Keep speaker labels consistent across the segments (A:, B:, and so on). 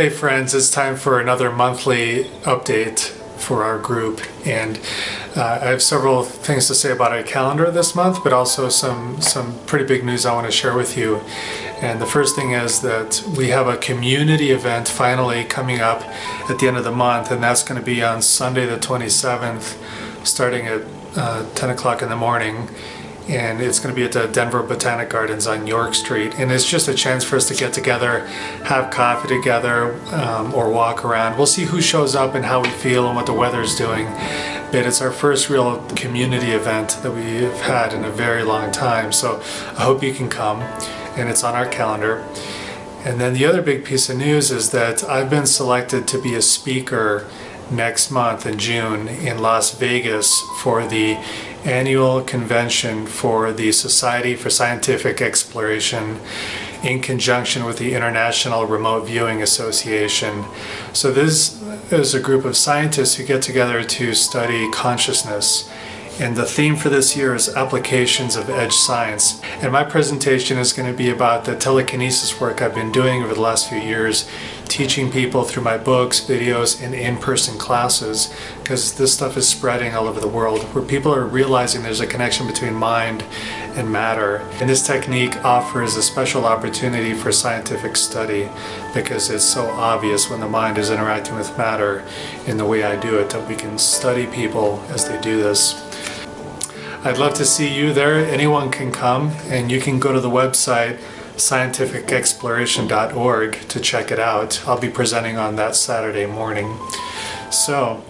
A: Hey friends, it's time for another monthly update for our group. And uh, I have several things to say about our calendar this month but also some some pretty big news I want to share with you. And the first thing is that we have a community event finally coming up at the end of the month and that's going to be on Sunday the 27th starting at uh, 10 o'clock in the morning and it's going to be at the Denver Botanic Gardens on York Street. And it's just a chance for us to get together, have coffee together, um, or walk around. We'll see who shows up and how we feel and what the weather's doing. But it's our first real community event that we've had in a very long time. So I hope you can come, and it's on our calendar. And then the other big piece of news is that I've been selected to be a speaker next month in June in Las Vegas for the annual convention for the Society for Scientific Exploration in conjunction with the International Remote Viewing Association. So this is a group of scientists who get together to study consciousness and the theme for this year is applications of edge science. And my presentation is going to be about the telekinesis work I've been doing over the last few years, teaching people through my books, videos, and in-person classes, because this stuff is spreading all over the world, where people are realizing there's a connection between mind and matter. And this technique offers a special opportunity for scientific study, because it's so obvious when the mind is interacting with matter in the way I do it, that we can study people as they do this. I'd love to see you there. Anyone can come and you can go to the website scientificexploration.org to check it out. I'll be presenting on that Saturday morning. So,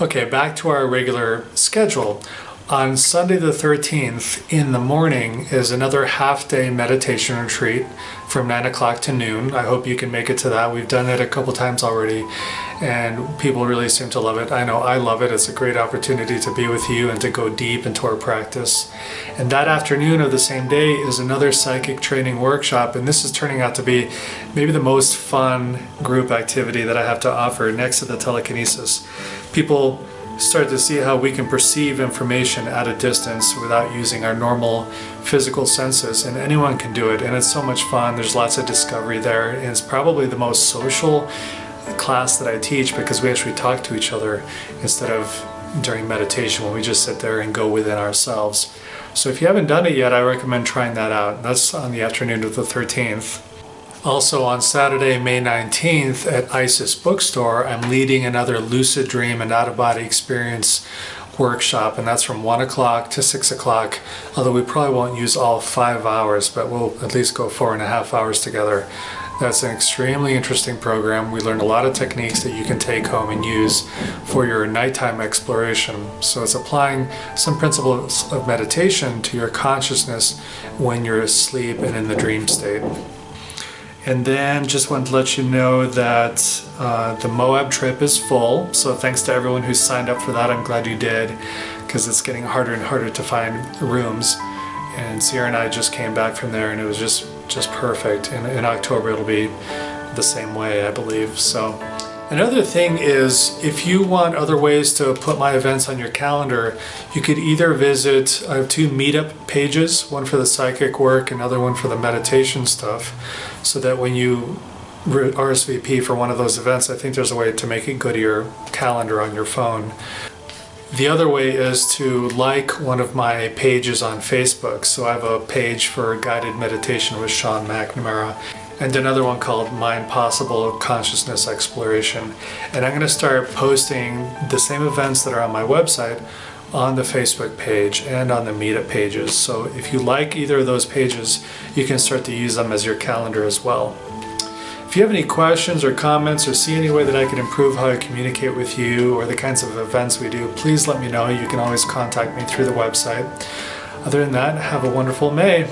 A: okay, back to our regular schedule. On Sunday the 13th in the morning is another half day meditation retreat from 9 o'clock to noon. I hope you can make it to that. We've done it a couple times already and people really seem to love it. I know I love it. It's a great opportunity to be with you and to go deep into our practice. And that afternoon of the same day is another psychic training workshop and this is turning out to be maybe the most fun group activity that I have to offer next to the telekinesis. People start to see how we can perceive information at a distance without using our normal physical senses and anyone can do it and it's so much fun. There's lots of discovery there and it's probably the most social class that I teach because we actually talk to each other instead of during meditation when we just sit there and go within ourselves. So if you haven't done it yet I recommend trying that out. That's on the afternoon of the 13th also on Saturday, May 19th at Isis Bookstore, I'm leading another lucid dream and out-of-body experience workshop and that's from 1 o'clock to 6 o'clock although we probably won't use all five hours but we'll at least go four and a half hours together. That's an extremely interesting program. We learn a lot of techniques that you can take home and use for your nighttime exploration. So it's applying some principles of meditation to your consciousness when you're asleep and in the dream state and then just wanted to let you know that uh, the Moab trip is full. So thanks to everyone who signed up for that. I'm glad you did because it's getting harder and harder to find rooms. And Sierra and I just came back from there and it was just, just perfect. And in October it'll be the same way, I believe. So Another thing is if you want other ways to put my events on your calendar, you could either visit, I have two meetup pages, one for the psychic work, another one for the meditation stuff, so that when you RSVP for one of those events, I think there's a way to make it go to your calendar on your phone. The other way is to like one of my pages on Facebook. So I have a page for guided meditation with Sean McNamara and another one called Mind Possible Consciousness Exploration. And I'm going to start posting the same events that are on my website on the Facebook page and on the meetup pages. So if you like either of those pages, you can start to use them as your calendar as well. If you have any questions or comments or see any way that I can improve how I communicate with you or the kinds of events we do, please let me know. You can always contact me through the website. Other than that, have a wonderful May.